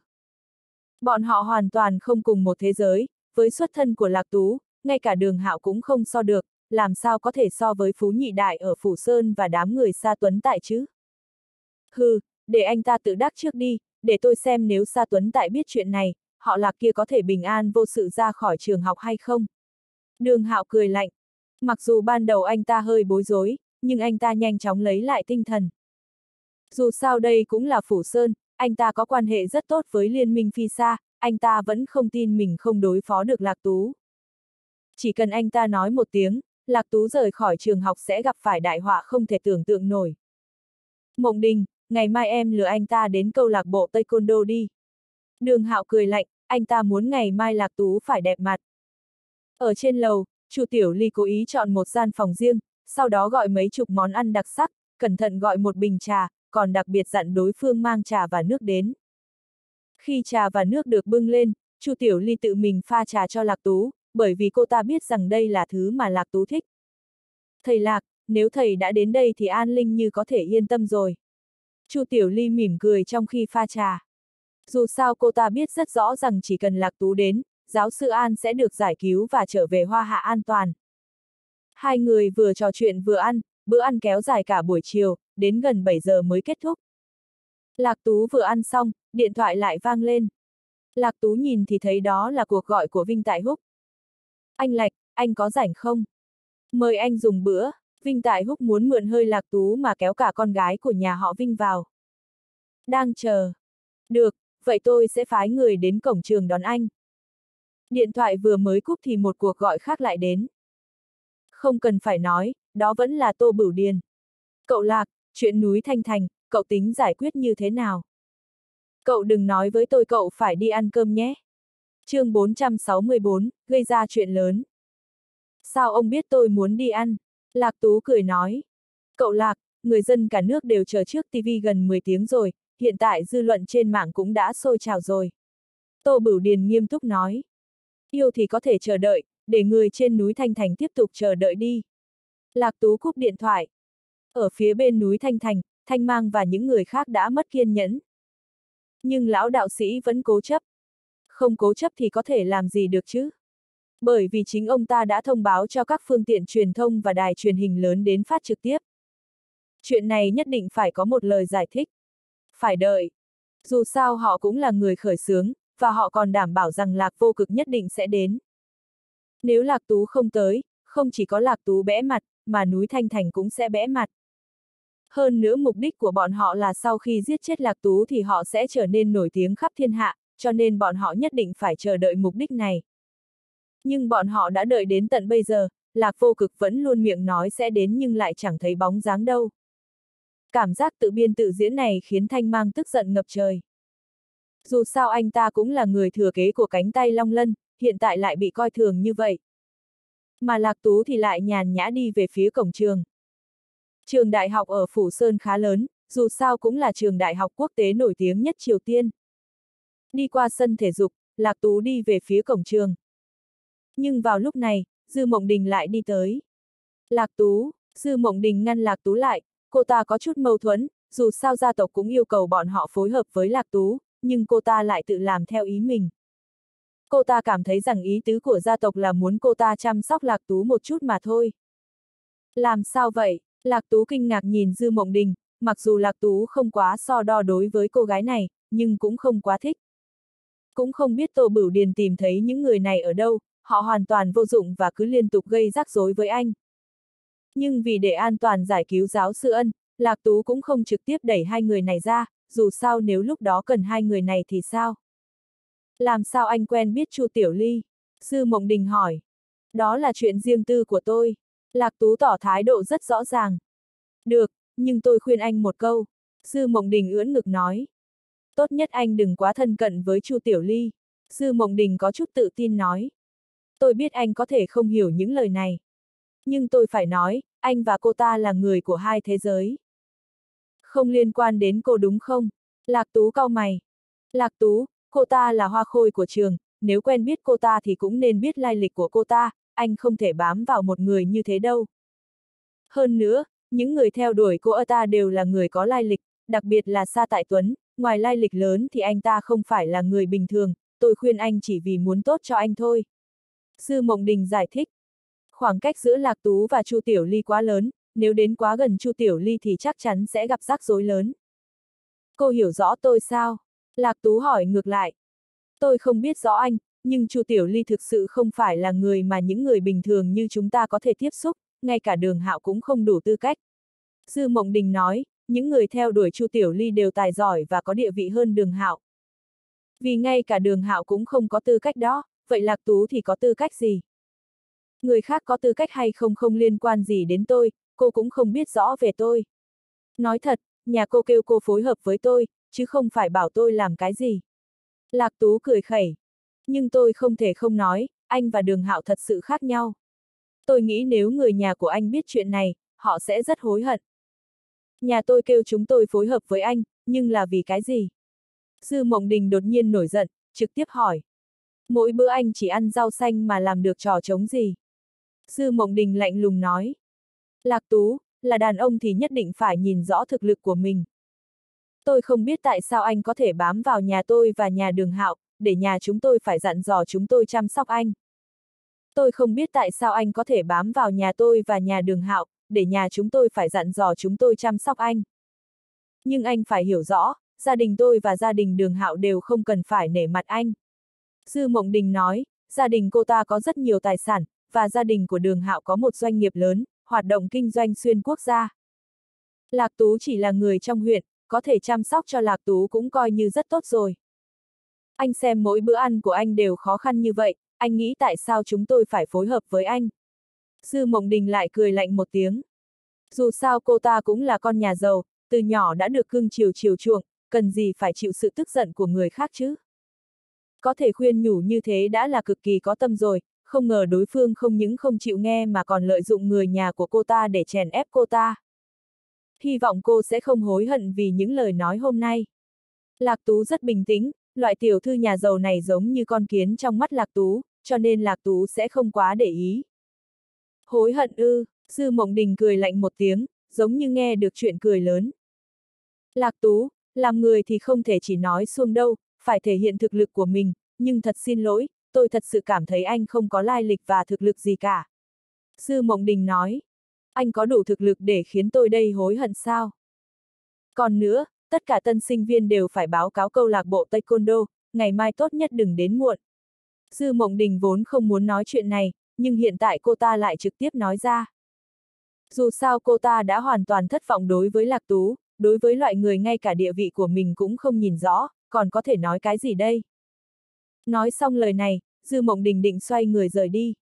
Bọn họ hoàn toàn không cùng một thế giới, với xuất thân của Lạc Tú, ngay cả đường hạo cũng không so được, làm sao có thể so với Phú Nhị Đại ở Phủ Sơn và đám người Sa Tuấn Tại chứ? Hừ, để anh ta tự đắc trước đi, để tôi xem nếu Sa Tuấn Tại biết chuyện này, họ Lạc kia có thể bình an vô sự ra khỏi trường học hay không? Đường hạo cười lạnh. Mặc dù ban đầu anh ta hơi bối rối, nhưng anh ta nhanh chóng lấy lại tinh thần. Dù sao đây cũng là Phủ Sơn, anh ta có quan hệ rất tốt với Liên minh Phi xa, anh ta vẫn không tin mình không đối phó được Lạc Tú. Chỉ cần anh ta nói một tiếng, Lạc Tú rời khỏi trường học sẽ gặp phải đại họa không thể tưởng tượng nổi. Mộng Đình, ngày mai em lừa anh ta đến câu lạc bộ Taekwondo đi. Đường Hạo cười lạnh, anh ta muốn ngày mai Lạc Tú phải đẹp mặt. Ở trên lầu, Chu Tiểu Ly cố ý chọn một gian phòng riêng, sau đó gọi mấy chục món ăn đặc sắc, cẩn thận gọi một bình trà, còn đặc biệt dặn đối phương mang trà và nước đến. Khi trà và nước được bưng lên, Chu Tiểu Ly tự mình pha trà cho Lạc Tú, bởi vì cô ta biết rằng đây là thứ mà Lạc Tú thích. Thầy Lạc, nếu thầy đã đến đây thì An Linh như có thể yên tâm rồi. Chu Tiểu Ly mỉm cười trong khi pha trà. Dù sao cô ta biết rất rõ rằng chỉ cần Lạc Tú đến, giáo sư An sẽ được giải cứu và trở về Hoa Hạ an toàn. Hai người vừa trò chuyện vừa ăn, bữa ăn kéo dài cả buổi chiều, đến gần 7 giờ mới kết thúc. Lạc Tú vừa ăn xong, điện thoại lại vang lên. Lạc Tú nhìn thì thấy đó là cuộc gọi của Vinh Tại Húc. Anh Lạch, anh có rảnh không? Mời anh dùng bữa, Vinh Tại Húc muốn mượn hơi Lạc Tú mà kéo cả con gái của nhà họ Vinh vào. Đang chờ. Được, vậy tôi sẽ phái người đến cổng trường đón anh. Điện thoại vừa mới cúp thì một cuộc gọi khác lại đến. Không cần phải nói, đó vẫn là Tô Bửu Điền. Cậu Lạc, chuyện núi Thanh Thành, cậu tính giải quyết như thế nào? Cậu đừng nói với tôi cậu phải đi ăn cơm nhé. chương 464, gây ra chuyện lớn. Sao ông biết tôi muốn đi ăn? Lạc Tú cười nói. Cậu Lạc, người dân cả nước đều chờ trước TV gần 10 tiếng rồi, hiện tại dư luận trên mạng cũng đã sôi trào rồi. Tô Bửu Điền nghiêm túc nói. Yêu thì có thể chờ đợi, để người trên núi Thanh Thành tiếp tục chờ đợi đi. Lạc Tú cúp điện thoại. Ở phía bên núi Thanh Thành, Thanh Mang và những người khác đã mất kiên nhẫn. Nhưng lão đạo sĩ vẫn cố chấp. Không cố chấp thì có thể làm gì được chứ? Bởi vì chính ông ta đã thông báo cho các phương tiện truyền thông và đài truyền hình lớn đến phát trực tiếp. Chuyện này nhất định phải có một lời giải thích. Phải đợi. Dù sao họ cũng là người khởi xướng, và họ còn đảm bảo rằng Lạc Vô Cực nhất định sẽ đến. Nếu Lạc Tú không tới, không chỉ có Lạc Tú bẽ mặt, mà núi Thanh Thành cũng sẽ bẽ mặt. Hơn nữa mục đích của bọn họ là sau khi giết chết Lạc Tú thì họ sẽ trở nên nổi tiếng khắp thiên hạ, cho nên bọn họ nhất định phải chờ đợi mục đích này. Nhưng bọn họ đã đợi đến tận bây giờ, Lạc Vô Cực vẫn luôn miệng nói sẽ đến nhưng lại chẳng thấy bóng dáng đâu. Cảm giác tự biên tự diễn này khiến Thanh Mang tức giận ngập trời. Dù sao anh ta cũng là người thừa kế của cánh tay Long Lân, hiện tại lại bị coi thường như vậy. Mà Lạc Tú thì lại nhàn nhã đi về phía cổng trường. Trường đại học ở Phủ Sơn khá lớn, dù sao cũng là trường đại học quốc tế nổi tiếng nhất Triều Tiên. Đi qua sân thể dục, Lạc Tú đi về phía cổng trường. Nhưng vào lúc này, Dư Mộng Đình lại đi tới. Lạc Tú, Dư Mộng Đình ngăn Lạc Tú lại, cô ta có chút mâu thuẫn, dù sao gia tộc cũng yêu cầu bọn họ phối hợp với Lạc Tú, nhưng cô ta lại tự làm theo ý mình. Cô ta cảm thấy rằng ý tứ của gia tộc là muốn cô ta chăm sóc Lạc Tú một chút mà thôi. Làm sao vậy? Lạc Tú kinh ngạc nhìn Dư Mộng Đình, mặc dù Lạc Tú không quá so đo đối với cô gái này, nhưng cũng không quá thích. Cũng không biết Tô Bửu Điền tìm thấy những người này ở đâu, họ hoàn toàn vô dụng và cứ liên tục gây rắc rối với anh. Nhưng vì để an toàn giải cứu giáo sư ân, Lạc Tú cũng không trực tiếp đẩy hai người này ra, dù sao nếu lúc đó cần hai người này thì sao? Làm sao anh quen biết Chu Tiểu Ly? Sư Mộng Đình hỏi. Đó là chuyện riêng tư của tôi. Lạc Tú tỏ thái độ rất rõ ràng. Được, nhưng tôi khuyên anh một câu. Sư Mộng Đình ưỡn ngực nói. Tốt nhất anh đừng quá thân cận với Chu Tiểu Ly. Sư Mộng Đình có chút tự tin nói. Tôi biết anh có thể không hiểu những lời này. Nhưng tôi phải nói, anh và cô ta là người của hai thế giới. Không liên quan đến cô đúng không? Lạc Tú cau mày. Lạc Tú, cô ta là hoa khôi của trường, nếu quen biết cô ta thì cũng nên biết lai lịch của cô ta, anh không thể bám vào một người như thế đâu. Hơn nữa, những người theo đuổi cô ta đều là người có lai lịch, đặc biệt là Sa Tại Tuấn, ngoài lai lịch lớn thì anh ta không phải là người bình thường, tôi khuyên anh chỉ vì muốn tốt cho anh thôi. Sư Mộng Đình giải thích. Khoảng cách giữa Lạc Tú và Chu Tiểu Ly quá lớn, nếu đến quá gần Chu Tiểu Ly thì chắc chắn sẽ gặp rắc rối lớn. Cô hiểu rõ tôi sao? Lạc Tú hỏi ngược lại. Tôi không biết rõ anh, nhưng Chu Tiểu Ly thực sự không phải là người mà những người bình thường như chúng ta có thể tiếp xúc, ngay cả đường hạo cũng không đủ tư cách. Dư Mộng Đình nói, những người theo đuổi Chu Tiểu Ly đều tài giỏi và có địa vị hơn đường hạo. Vì ngay cả đường hạo cũng không có tư cách đó, vậy Lạc Tú thì có tư cách gì? Người khác có tư cách hay không không liên quan gì đến tôi, cô cũng không biết rõ về tôi. Nói thật, nhà cô kêu cô phối hợp với tôi, chứ không phải bảo tôi làm cái gì. Lạc Tú cười khẩy. Nhưng tôi không thể không nói, anh và đường hạo thật sự khác nhau. Tôi nghĩ nếu người nhà của anh biết chuyện này, họ sẽ rất hối hận. Nhà tôi kêu chúng tôi phối hợp với anh, nhưng là vì cái gì? Sư Mộng Đình đột nhiên nổi giận, trực tiếp hỏi. Mỗi bữa anh chỉ ăn rau xanh mà làm được trò chống gì? Sư Mộng Đình lạnh lùng nói. Lạc Tú, là đàn ông thì nhất định phải nhìn rõ thực lực của mình. Tôi không biết tại sao anh có thể bám vào nhà tôi và nhà đường hạo, để nhà chúng tôi phải dặn dò chúng tôi chăm sóc anh. Tôi không biết tại sao anh có thể bám vào nhà tôi và nhà đường hạo, để nhà chúng tôi phải dặn dò chúng tôi chăm sóc anh. Nhưng anh phải hiểu rõ, gia đình tôi và gia đình đường hạo đều không cần phải nể mặt anh. Dư Mộng Đình nói, gia đình cô ta có rất nhiều tài sản, và gia đình của đường hạo có một doanh nghiệp lớn, hoạt động kinh doanh xuyên quốc gia. Lạc Tú chỉ là người trong huyện, có thể chăm sóc cho Lạc Tú cũng coi như rất tốt rồi. Anh xem mỗi bữa ăn của anh đều khó khăn như vậy, anh nghĩ tại sao chúng tôi phải phối hợp với anh. Sư Mộng Đình lại cười lạnh một tiếng. Dù sao cô ta cũng là con nhà giàu, từ nhỏ đã được cưng chiều chiều chuộng, cần gì phải chịu sự tức giận của người khác chứ. Có thể khuyên nhủ như thế đã là cực kỳ có tâm rồi, không ngờ đối phương không những không chịu nghe mà còn lợi dụng người nhà của cô ta để chèn ép cô ta. Hy vọng cô sẽ không hối hận vì những lời nói hôm nay. Lạc Tú rất bình tĩnh, loại tiểu thư nhà giàu này giống như con kiến trong mắt Lạc Tú, cho nên Lạc Tú sẽ không quá để ý. Hối hận ư, Sư Mộng Đình cười lạnh một tiếng, giống như nghe được chuyện cười lớn. Lạc Tú, làm người thì không thể chỉ nói xuông đâu, phải thể hiện thực lực của mình, nhưng thật xin lỗi, tôi thật sự cảm thấy anh không có lai lịch và thực lực gì cả. Sư Mộng Đình nói, anh có đủ thực lực để khiến tôi đây hối hận sao? Còn nữa, tất cả tân sinh viên đều phải báo cáo câu lạc bộ Taekwondo, ngày mai tốt nhất đừng đến muộn. Sư Mộng Đình vốn không muốn nói chuyện này, nhưng hiện tại cô ta lại trực tiếp nói ra. Dù sao cô ta đã hoàn toàn thất vọng đối với Lạc Tú, đối với loại người ngay cả địa vị của mình cũng không nhìn rõ, còn có thể nói cái gì đây? Nói xong lời này, Dư Mộng Đình định xoay người rời đi.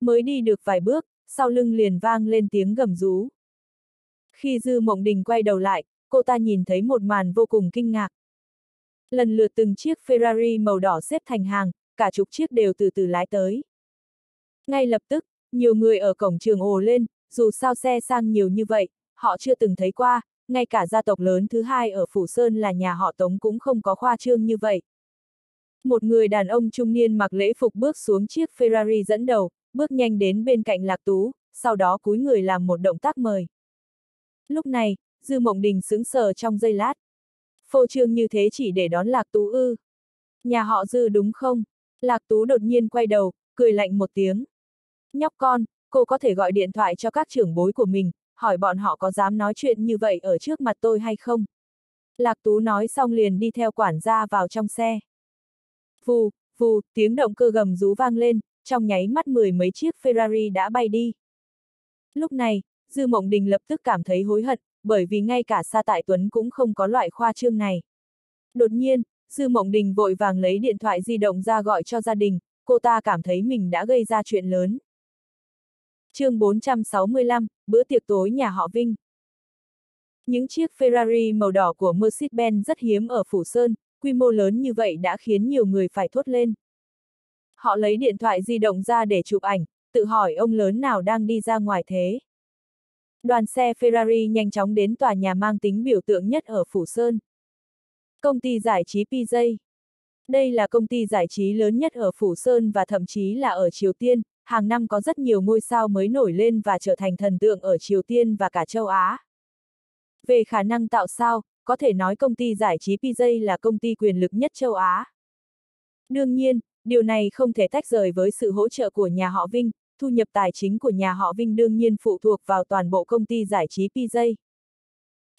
Mới đi được vài bước, sau lưng liền vang lên tiếng gầm rú. Khi Dư Mộng Đình quay đầu lại, cô ta nhìn thấy một màn vô cùng kinh ngạc. Lần lượt từng chiếc Ferrari màu đỏ xếp thành hàng, cả chục chiếc đều từ từ lái tới. Ngay lập tức, nhiều người ở cổng trường ồ lên, dù sao xe sang nhiều như vậy, họ chưa từng thấy qua, ngay cả gia tộc lớn thứ hai ở Phủ Sơn là nhà họ Tống cũng không có khoa trương như vậy. Một người đàn ông trung niên mặc lễ phục bước xuống chiếc Ferrari dẫn đầu, bước nhanh đến bên cạnh Lạc Tú, sau đó cúi người làm một động tác mời. Lúc này, Dư Mộng Đình sững sờ trong giây lát. Phô trương như thế chỉ để đón Lạc Tú ư. Nhà họ Dư đúng không? Lạc Tú đột nhiên quay đầu, cười lạnh một tiếng. Nhóc con, cô có thể gọi điện thoại cho các trưởng bối của mình, hỏi bọn họ có dám nói chuyện như vậy ở trước mặt tôi hay không? Lạc Tú nói xong liền đi theo quản gia vào trong xe. Vù, vù, tiếng động cơ gầm rú vang lên, trong nháy mắt mười mấy chiếc Ferrari đã bay đi. Lúc này, Dư Mộng Đình lập tức cảm thấy hối hận, bởi vì ngay cả Sa Tại Tuấn cũng không có loại khoa trương này. Đột nhiên, Dư Mộng Đình vội vàng lấy điện thoại di động ra gọi cho gia đình, cô ta cảm thấy mình đã gây ra chuyện lớn. chương 465, bữa tiệc tối nhà họ Vinh. Những chiếc Ferrari màu đỏ của Mercedes-Benz rất hiếm ở Phủ Sơn, quy mô lớn như vậy đã khiến nhiều người phải thốt lên. Họ lấy điện thoại di động ra để chụp ảnh, tự hỏi ông lớn nào đang đi ra ngoài thế. Đoàn xe Ferrari nhanh chóng đến tòa nhà mang tính biểu tượng nhất ở Phủ Sơn. Công ty giải trí PJ. Đây là công ty giải trí lớn nhất ở Phủ Sơn và thậm chí là ở Triều Tiên, hàng năm có rất nhiều ngôi sao mới nổi lên và trở thành thần tượng ở Triều Tiên và cả châu Á. Về khả năng tạo sao, có thể nói công ty giải trí PJ là công ty quyền lực nhất châu Á. Đương nhiên, điều này không thể tách rời với sự hỗ trợ của nhà họ Vinh, thu nhập tài chính của nhà họ Vinh đương nhiên phụ thuộc vào toàn bộ công ty giải trí PJ.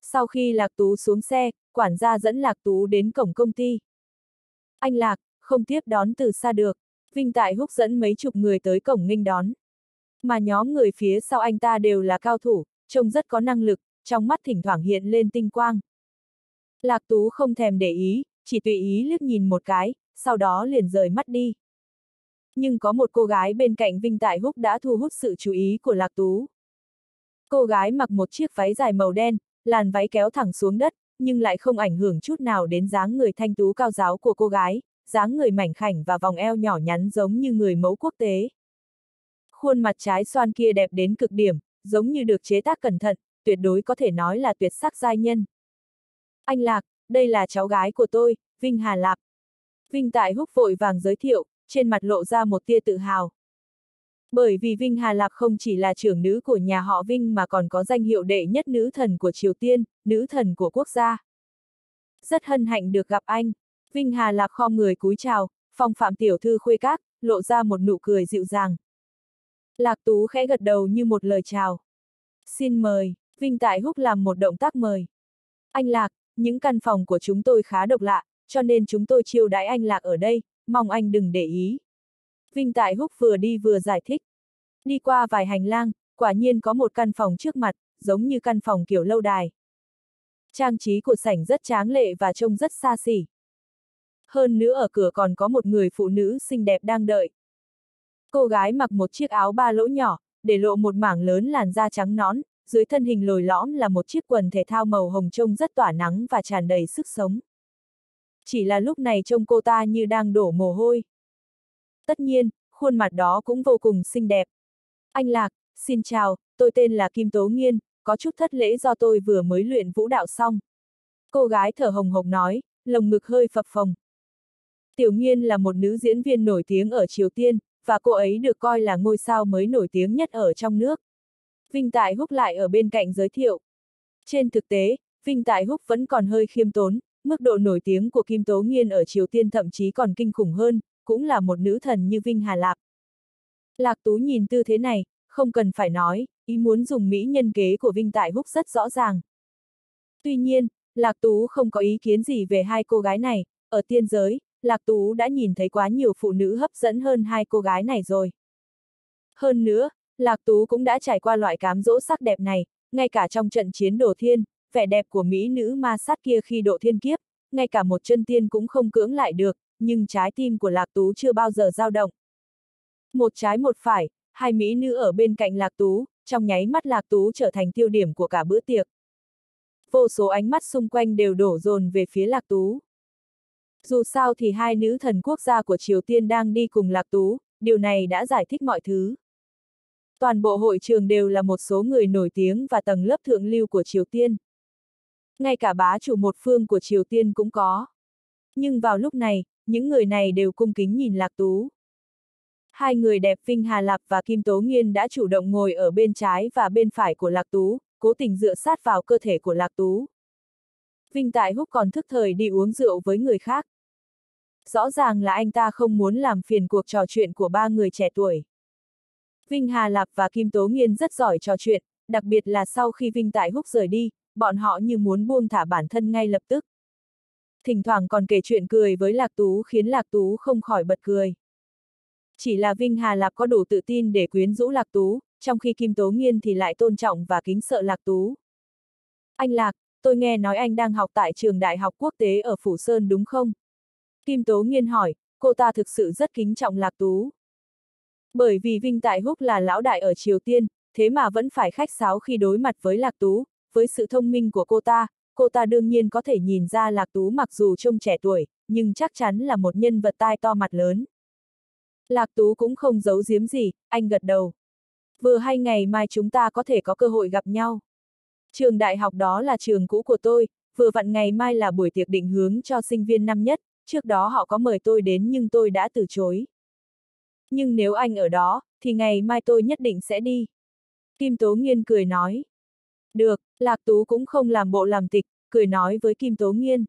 Sau khi Lạc Tú xuống xe, quản gia dẫn Lạc Tú đến cổng công ty. Anh Lạc, không tiếp đón từ xa được, Vinh Tại Húc dẫn mấy chục người tới cổng nghênh đón. Mà nhóm người phía sau anh ta đều là cao thủ, trông rất có năng lực, trong mắt thỉnh thoảng hiện lên tinh quang. Lạc Tú không thèm để ý, chỉ tùy ý liếc nhìn một cái, sau đó liền rời mắt đi. Nhưng có một cô gái bên cạnh Vinh Tại Húc đã thu hút sự chú ý của Lạc Tú. Cô gái mặc một chiếc váy dài màu đen, làn váy kéo thẳng xuống đất, nhưng lại không ảnh hưởng chút nào đến dáng người thanh tú cao giáo của cô gái, dáng người mảnh khảnh và vòng eo nhỏ nhắn giống như người mẫu quốc tế. Khuôn mặt trái xoan kia đẹp đến cực điểm, giống như được chế tác cẩn thận, tuyệt đối có thể nói là tuyệt sắc giai nhân. Anh Lạc, đây là cháu gái của tôi, Vinh Hà Lạp. Vinh Tại Húc vội vàng giới thiệu, trên mặt lộ ra một tia tự hào. Bởi vì Vinh Hà Lạp không chỉ là trưởng nữ của nhà họ Vinh mà còn có danh hiệu đệ nhất nữ thần của Triều Tiên, nữ thần của quốc gia. Rất hân hạnh được gặp anh. Vinh Hà Lạp khom người cúi chào, phong phạm tiểu thư khuê các, lộ ra một nụ cười dịu dàng. Lạc Tú khẽ gật đầu như một lời chào. Xin mời, Vinh Tại Húc làm một động tác mời. Anh Lạc, những căn phòng của chúng tôi khá độc lạ, cho nên chúng tôi chiêu đãi anh Lạc ở đây, mong anh đừng để ý. Vinh Tại Húc vừa đi vừa giải thích. Đi qua vài hành lang, quả nhiên có một căn phòng trước mặt, giống như căn phòng kiểu lâu đài. Trang trí của sảnh rất tráng lệ và trông rất xa xỉ. Hơn nữa ở cửa còn có một người phụ nữ xinh đẹp đang đợi. Cô gái mặc một chiếc áo ba lỗ nhỏ, để lộ một mảng lớn làn da trắng nõn, dưới thân hình lồi lõm là một chiếc quần thể thao màu hồng trông rất tỏa nắng và tràn đầy sức sống. Chỉ là lúc này trông cô ta như đang đổ mồ hôi. Tất nhiên, khuôn mặt đó cũng vô cùng xinh đẹp. Anh Lạc, xin chào, tôi tên là Kim Tố Nghiên, có chút thất lễ do tôi vừa mới luyện vũ đạo xong. Cô gái thở hồng hộc nói, lồng ngực hơi phập phồng. Tiểu Nghiên là một nữ diễn viên nổi tiếng ở Triều Tiên, và cô ấy được coi là ngôi sao mới nổi tiếng nhất ở trong nước. Vinh Tại Húc lại ở bên cạnh giới thiệu. Trên thực tế, Vinh Tại Húc vẫn còn hơi khiêm tốn, mức độ nổi tiếng của Kim Tố Nghiên ở Triều Tiên thậm chí còn kinh khủng hơn, cũng là một nữ thần như Vinh Hà Lạp. Lạc Tú nhìn tư thế này, không cần phải nói, ý muốn dùng mỹ nhân kế của Vinh Tại Húc rất rõ ràng. Tuy nhiên, Lạc Tú không có ý kiến gì về hai cô gái này, ở tiên giới, Lạc Tú đã nhìn thấy quá nhiều phụ nữ hấp dẫn hơn hai cô gái này rồi. Hơn nữa, Lạc Tú cũng đã trải qua loại cám dỗ sắc đẹp này, ngay cả trong trận chiến đổ thiên, vẻ đẹp của mỹ nữ ma sát kia khi độ thiên kiếp, ngay cả một chân tiên cũng không cưỡng lại được, nhưng trái tim của Lạc Tú chưa bao giờ dao động. Một trái một phải, hai mỹ nữ ở bên cạnh Lạc Tú, trong nháy mắt Lạc Tú trở thành tiêu điểm của cả bữa tiệc. Vô số ánh mắt xung quanh đều đổ dồn về phía Lạc Tú. Dù sao thì hai nữ thần quốc gia của Triều Tiên đang đi cùng Lạc Tú, điều này đã giải thích mọi thứ. Toàn bộ hội trường đều là một số người nổi tiếng và tầng lớp thượng lưu của Triều Tiên. Ngay cả bá chủ một phương của Triều Tiên cũng có. Nhưng vào lúc này, những người này đều cung kính nhìn Lạc Tú. Hai người đẹp Vinh Hà Lạp và Kim Tố Nghiên đã chủ động ngồi ở bên trái và bên phải của Lạc Tú, cố tình dựa sát vào cơ thể của Lạc Tú. Vinh Tại Húc còn thức thời đi uống rượu với người khác. Rõ ràng là anh ta không muốn làm phiền cuộc trò chuyện của ba người trẻ tuổi. Vinh Hà Lạp và Kim Tố Nghiên rất giỏi trò chuyện, đặc biệt là sau khi Vinh Tại Húc rời đi, bọn họ như muốn buông thả bản thân ngay lập tức. Thỉnh thoảng còn kể chuyện cười với Lạc Tú khiến Lạc Tú không khỏi bật cười. Chỉ là Vinh Hà Lạp có đủ tự tin để quyến rũ Lạc Tú, trong khi Kim Tố Nghiên thì lại tôn trọng và kính sợ Lạc Tú. Anh Lạc, tôi nghe nói anh đang học tại trường đại học quốc tế ở Phủ Sơn đúng không? Kim Tố Nghiên hỏi, cô ta thực sự rất kính trọng Lạc Tú. Bởi vì Vinh Tại Húc là lão đại ở Triều Tiên, thế mà vẫn phải khách sáo khi đối mặt với Lạc Tú, với sự thông minh của cô ta, cô ta đương nhiên có thể nhìn ra Lạc Tú mặc dù trông trẻ tuổi, nhưng chắc chắn là một nhân vật tai to mặt lớn. Lạc Tú cũng không giấu giếm gì, anh gật đầu. Vừa hay ngày mai chúng ta có thể có cơ hội gặp nhau. Trường đại học đó là trường cũ của tôi, vừa vặn ngày mai là buổi tiệc định hướng cho sinh viên năm nhất, trước đó họ có mời tôi đến nhưng tôi đã từ chối. Nhưng nếu anh ở đó, thì ngày mai tôi nhất định sẽ đi. Kim Tố Nghiên cười nói. Được, Lạc Tú cũng không làm bộ làm tịch, cười nói với Kim Tố Nghiên.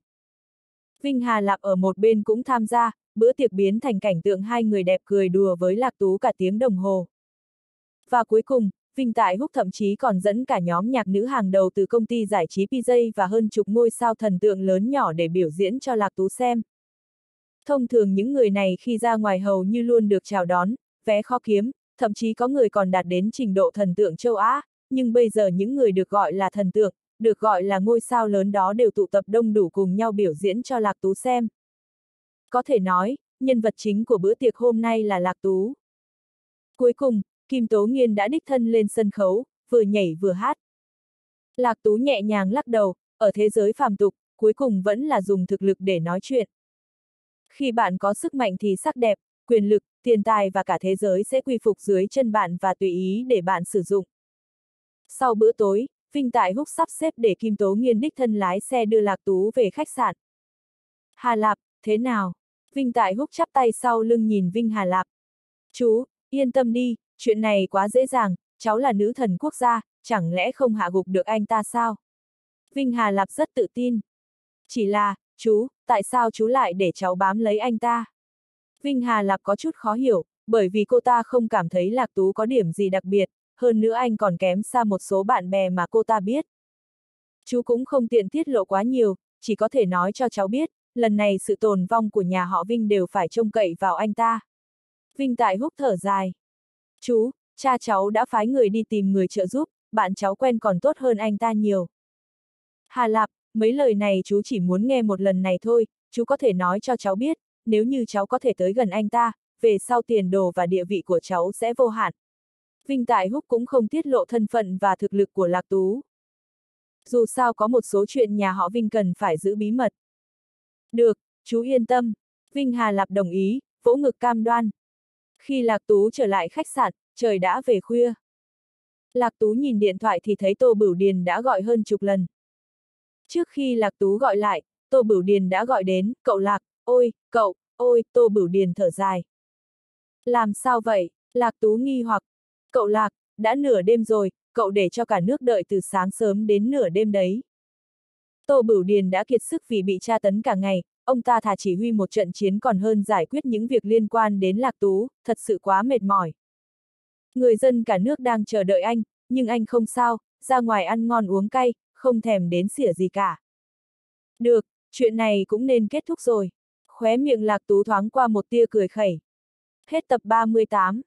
Vinh Hà Lạp ở một bên cũng tham gia, bữa tiệc biến thành cảnh tượng hai người đẹp cười đùa với Lạc Tú cả tiếng đồng hồ. Và cuối cùng, Vinh Tại Húc thậm chí còn dẫn cả nhóm nhạc nữ hàng đầu từ công ty giải trí PJ và hơn chục ngôi sao thần tượng lớn nhỏ để biểu diễn cho Lạc Tú xem. Thông thường những người này khi ra ngoài hầu như luôn được chào đón, vé khó kiếm, thậm chí có người còn đạt đến trình độ thần tượng châu Á, nhưng bây giờ những người được gọi là thần tượng, được gọi là ngôi sao lớn đó đều tụ tập đông đủ cùng nhau biểu diễn cho Lạc Tú xem. Có thể nói, nhân vật chính của bữa tiệc hôm nay là Lạc Tú. Cuối cùng, Kim Tố Nghiên đã đích thân lên sân khấu, vừa nhảy vừa hát. Lạc Tú nhẹ nhàng lắc đầu, ở thế giới phàm tục, cuối cùng vẫn là dùng thực lực để nói chuyện. Khi bạn có sức mạnh thì sắc đẹp, quyền lực, tiền tài và cả thế giới sẽ quy phục dưới chân bạn và tùy ý để bạn sử dụng. Sau bữa tối, Vinh Tại Húc sắp xếp để Kim Tố Nghiên đích thân lái xe đưa Lạc Tú về khách sạn. Hà Lạp, thế nào? Vinh Tại Húc chắp tay sau lưng nhìn Vinh Hà Lạp. Chú, yên tâm đi, chuyện này quá dễ dàng, cháu là nữ thần quốc gia, chẳng lẽ không hạ gục được anh ta sao? Vinh Hà Lạp rất tự tin. Chỉ là, chú, tại sao chú lại để cháu bám lấy anh ta? Vinh Hà Lạp có chút khó hiểu, bởi vì cô ta không cảm thấy Lạc Tú có điểm gì đặc biệt, hơn nữa anh còn kém xa một số bạn bè mà cô ta biết. Chú cũng không tiện tiết lộ quá nhiều, chỉ có thể nói cho cháu biết, lần này sự tồn vong của nhà họ Vinh đều phải trông cậy vào anh ta. Vinh Tại húc thở dài. Chú, cha cháu đã phái người đi tìm người trợ giúp, bạn cháu quen còn tốt hơn anh ta nhiều. Hà Lạp, mấy lời này chú chỉ muốn nghe một lần này thôi, chú có thể nói cho cháu biết, nếu như cháu có thể tới gần anh ta, về sau tiền đồ và địa vị của cháu sẽ vô hạn. Vinh Tại Húc cũng không tiết lộ thân phận và thực lực của Lạc Tú. Dù sao có một số chuyện nhà họ Vinh cần phải giữ bí mật. Được, chú yên tâm. Vinh Hà Lạp đồng ý, vỗ ngực cam đoan. Khi Lạc Tú trở lại khách sạn, trời đã về khuya. Lạc Tú nhìn điện thoại thì thấy Tô Bửu Điền đã gọi hơn chục lần. Trước khi Lạc Tú gọi lại, Tô Bửu Điền đã gọi đến, cậu Lạc, ôi, cậu, ôi, Tô Bửu Điền thở dài. Làm sao vậy? Lạc Tú nghi hoặc. Cậu Lạc, đã nửa đêm rồi, cậu để cho cả nước đợi từ sáng sớm đến nửa đêm đấy. Tô Bửu Điền đã kiệt sức vì bị tra tấn cả ngày, ông ta thà chỉ huy một trận chiến còn hơn giải quyết những việc liên quan đến Lạc Tú, thật sự quá mệt mỏi. Người dân cả nước đang chờ đợi anh, nhưng anh không sao, ra ngoài ăn ngon uống cay, không thèm đến xỉa gì cả. Được, chuyện này cũng nên kết thúc rồi. Khóe miệng Lạc Tú thoáng qua một tia cười khẩy. Hết tập 38